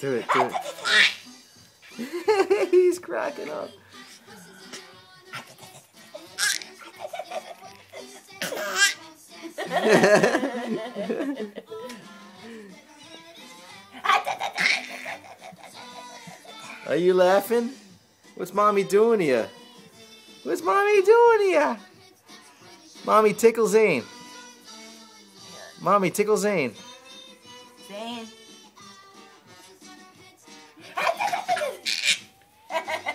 Do it, do it. He's cracking up. Are you laughing? What's mommy doing here? What's mommy doing here? Mommy tickle Zane. Mommy tickle Zane. Zane.